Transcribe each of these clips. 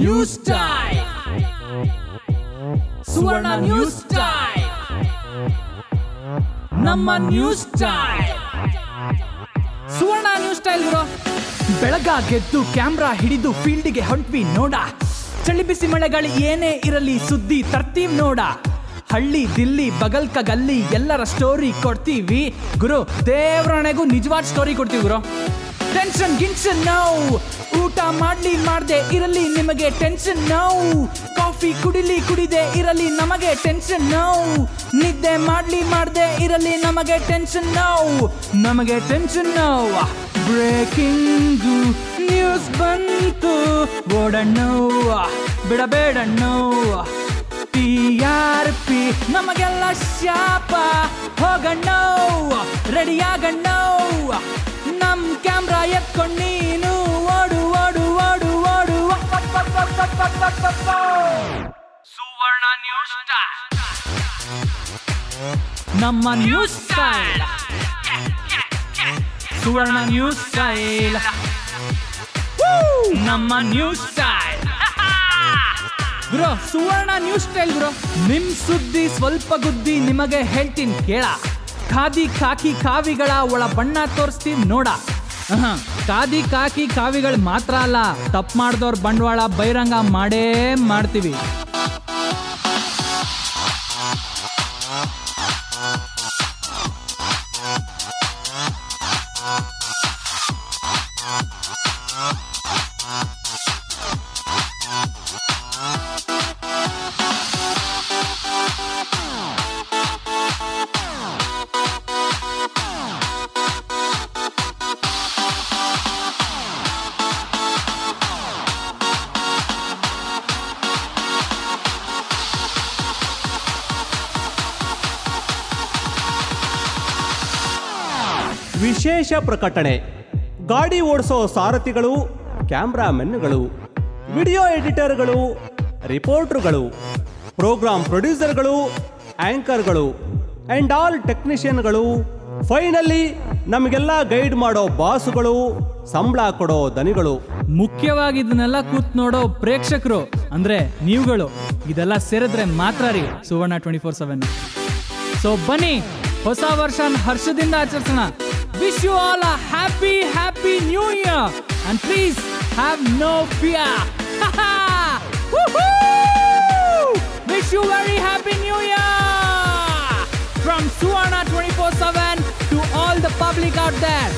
News time Suvarna news time ನಮ್ಮ news time Suvarna news time ಗುರು. ಬೆಳಗ ಗೆದ್ದು camera ಹಿಡಿದು ಫೀಲ್ಡ್ಗೆ ಹೊಂಟ್ವಿ ನೋಡ. ಚಳಿ ಬಿಸಿ ಮಳೆಗಳು ಏನೇ ಇರಲಿ ಸುದ್ದಿ ತರ್ತೀವಿ ನೋಡ. ಹಳ್ಳಿ, ದಿಲ್ಲಿ ಬಗಲ್ಕ ಗಲ್ಲಿ ಎಲ್ಲರ ಸ್ಟೋರಿ ಕೊಡ್ತೀವಿ. ಗುರು ದೇವ್ರಣೆಗೂ ನಿಜವಾದ ಸ್ಟೋರಿ ಕೊಡ್ತೀವಿ ಗುರು. ಟೆನ್ಷನ್ ಗಿನ್ಷನ್ ನೋವು ಊಟ ಮಾಡ್ಲಿ, ಮಾಡ್ದೆ, ಇರಲಿ, ನಿಮಗೆ ಟೆನ್ಷನ್ ನೋವು ಕಾಫಿ ಕುಡಿಲಿ, ಕುಡಿದೆ, ಇರಲಿ, ನಮಗೆ ಟೆನ್ಷನ್ ನೋವು ನಿದ್ದೆ ಮಾಡ್ಲಿ, ಮಾಡ್ದೆ, ಇರಲಿ, ನಮಗೆ ಟೆನ್ಷನ್ ನೋವು ನಮಗೆ ಟೆನ್ಷನ್ ನೋವು ಬ್ರೇಕಿಂಗ್ ನ್ಯೂಸ್ ಬಂತು. ಓಡಣ್ಣವ್ವ ಬಿಡಬೇಡಣ್ಣವ್ವ ಪಿ ಆರ್ ಪಿ ನಮಗೆಲ್ಲ ಶಾಪ. ರೆಡಿಯಾಗಣ್ಣವ್ವ ನಮ್ ಎತ್ಕೊಂಡು ನೀನು ಓಡು ಓಡು ಓಡು ಸುವರ್ಣ ನ್ಯೂಸ್ ನಮ್ಮ news style. Suvarna news style. ನಮ್ಮ ನ್ಯೂಸ್ ಸ್ಟೈಲ್. ಗುರು, ಸುವರ್ಣ ನ್ಯೂಸ್ ಸ್ಟೈಲ್ ಗುರು. ನಿಮ್ ಸುದ್ದಿ ಸ್ವಲ್ಪ ಗುದ್ದಿ ನಿಮಗೆ ಹೇಳ್ತೀನಿ ಕೇಳ. ಖಾದಿ ಖಾಕಿ ಕಾವಿಗಳ ಒಳ ಬಣ್ಣ ತೋರಿಸ್ತೀನಿ ನೋಡ. ಖಾದಿ ಕಾಕಿ ಕಾವಿಗಳು ಮಾತ್ರ ಅಲ್ಲ ತಪ್ಪು ಮಾಡಿದವ್ರ ಬಂಡವಾಳ ಬಹಿರಂಗ ಮಾಡೇ ಮಾಡ್ತೀವಿ. ವಿಶೇಷ ಪ್ರಕಟಣೆ. ಗಾಡಿ ಓಡಿಸೋ ಸಾರಥಿಗಳು ಕ್ಯಾಮ್ರಾಮೆನ್ಗಳು ವಿಡಿಯೋ ಎಡಿಟರ್ಗಳು, ರಿಪೋರ್ಟರ್ಗಳು ಪ್ರೋಗ್ರಾಮ್ ಪ್ರೊಡ್ಯೂಸರ್ಗಳು, ಆಂಕರ್ಗಳು ಆ್ಯಂಡ್ ಆಲ್ ಟೆಕ್ನಿಷಿಯನ್ಗಳು, ಫೈನಲಿ ನಮಗೆಲ್ಲ ಗೈಡ್ ಮಾಡೋ ಬಾಸುಗಳು, ಸಂಬಳ ಕೊಡೋ ದನಿಗಳು. ಮುಖ್ಯವಾಗಿ ಇದನ್ನೆಲ್ಲ ಕೂತ್ ನೋಡೋ ಪ್ರೇಕ್ಷಕರು, ಅಂದ್ರೆ ನೀವುಗಳು. ಇದೆಲ್ಲ ಸೇರಿದ್ರೆ ಮಾತ್ರ ರೀ, Suvarna twenty four seven so ಬನ್ನಿ, ಹೊಸ ವರ್ಷ ಹರ್ಷದಿಂದ ಆಚರಿಸೋಣ. Wish you all a happy, happy new year. And please have no fear. Woohoo! Wish you very happy new year. From Suvarna 24 7 to all the public out there.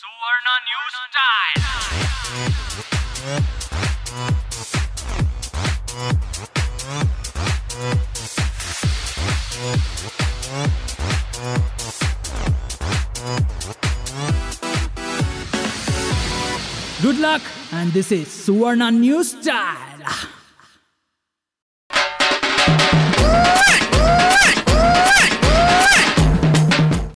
Suvarna News Time. Good luck, and this is Suvarna News Style.